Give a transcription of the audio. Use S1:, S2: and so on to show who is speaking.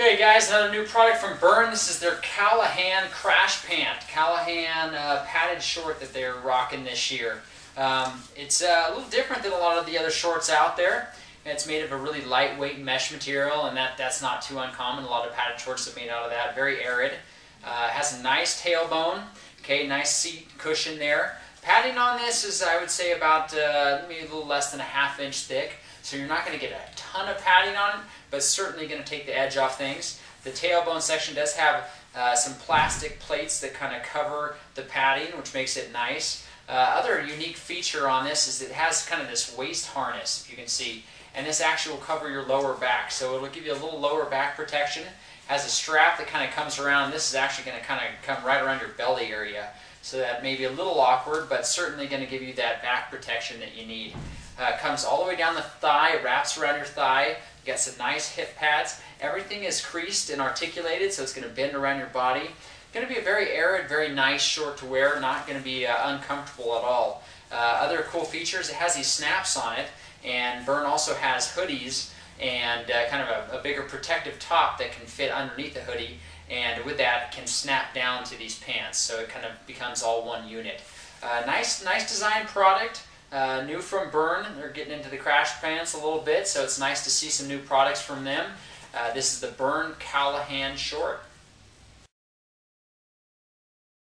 S1: Okay guys, another new product from Bern. This is their Callahan Crash Pant. Callahan uh, padded short that they're rocking this year. Um, it's uh, a little different than a lot of the other shorts out there. It's made of a really lightweight mesh material and that, that's not too uncommon. A lot of padded shorts are made out of that. Very arid. Uh, has a nice tailbone. Okay, nice seat cushion there. Padding on this is, I would say, about uh, maybe a little less than a half inch thick. So you're not going to get a ton of padding on it, but certainly going to take the edge off things. The tailbone section does have uh, some plastic plates that kind of cover the padding, which makes it nice. Uh, other unique feature on this is it has kind of this waist harness, if you can see, and this actually will cover your lower back. So it'll give you a little lower back protection. Has a strap that kind of comes around. This is actually going to kind of come right around your belly area. So that may be a little awkward, but certainly going to give you that back protection that you need. Uh, comes all the way down the thigh, wraps around your thigh. You got some nice hip pads. Everything is creased and articulated, so it's going to bend around your body. Going to be a very arid, very nice short to wear, not going to be uh, uncomfortable at all. Uh, other cool features, it has these snaps on it, and Bern also has hoodies and uh, kind of a, a, bigger protective top that can fit underneath the hoodie, and with that can snap down to these pants, so it kind of becomes all one unit. Uh, nice, nice design product. Uh, new from Bern. they're getting into the crash pants a little bit, so it's nice to see some new products from them. Uh, this is the Bern Callahan short.